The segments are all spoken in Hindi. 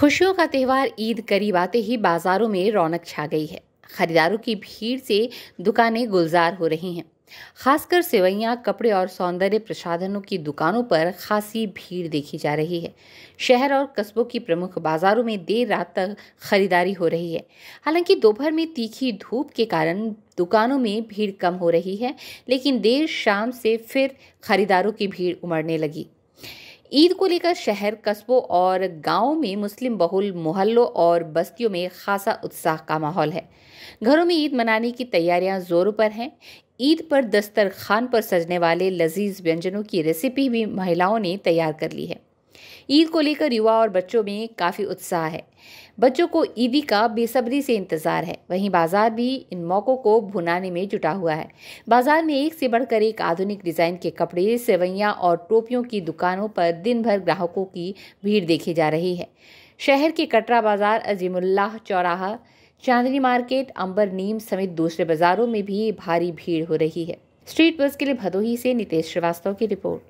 खुशियों का त्यौहार ईद करीब आते ही बाजारों में रौनक छा गई है। खरीदारों की भीड़ से दुकानें गुलजार हो रही हैं। खासकर सेवैयां कपड़े और सौंदर्य प्रसाधनों की दुकानों पर खासी भीड़ देखी जा रही है। शहर और कस्बों की प्रमुख बाजारों में देर रात तक खरीदारी हो रही है। हालाँकि दोपहर में तीखी धूप के कारण दुकानों में भीड़ कम हो रही है, लेकिन देर शाम से फिर खरीदारों की भीड़ उमड़ने लगी। ईद को लेकर शहर, कस्बों और गाँवों में मुस्लिम बहुल, मोहल्लों और बस्तियों में खासा उत्साह का माहौल है। घरों में ईद मनाने की तैयारियाँ जोरों पर हैं। ईद पर दस्तरखान पर सजने वाले लजीज व्यंजनों की रेसिपी भी महिलाओं ने तैयार कर ली है। ईद को लेकर युवा और बच्चों में काफ़ी उत्साह है। बच्चों को ईदी का बेसब्री से इंतज़ार है। वहीं बाज़ार भी इन मौक़ों को भुनाने में जुटा हुआ है। बाज़ार में एक से बढ़कर एक आधुनिक डिज़ाइन के कपड़े सेवैयाँ और टोपियों की दुकानों पर दिन भर ग्राहकों की भीड़ देखी जा रही है। शहर के कटरा बाज़ार, अजीमुल्लाह चौराहा, चांदनी मार्केट, अंबर नीम समेत दूसरे बाजारों में भी भारी भीड़ हो रही है। स्ट्रीट बस के लिए भदोही से नितेश श्रीवास्तव की रिपोर्ट।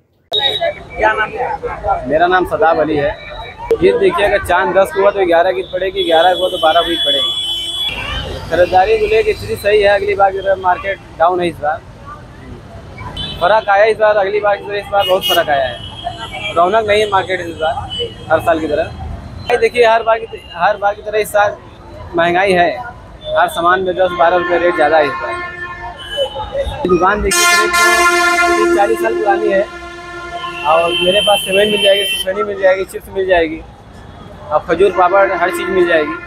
क्या नाम है मेरा नाम सदाब अली है। ये देखिए, अगर चाँद दस को हुआ तो ग्यारह गीत पड़ेगी, ग्यारह को तो बारह गीत पड़ेगी। खरीदारी को लेकर स्थिति सही है, अगली बार तरह मार्केट डाउन है इस बार। फ़र्क आया इस बार, अगली बार इस बार बहुत फ़र्क आया है। रौनक नहीं है मार्केट इस बार, हर साल की तरह। देखिए, हर बार की हर बार की तरह इस साल महँगाई है। हर सामान में दस बारह रुपये रेट ज़्यादा है इस बार। दुकान देखिए चालीस साल पुरानी है। और मेरे पास सेवई मिल जाएगी सुखनी मिल जाएगी, चिप्स मिल जाएगी। और खजूर पापड़ हर चीज़ मिल जाएगी।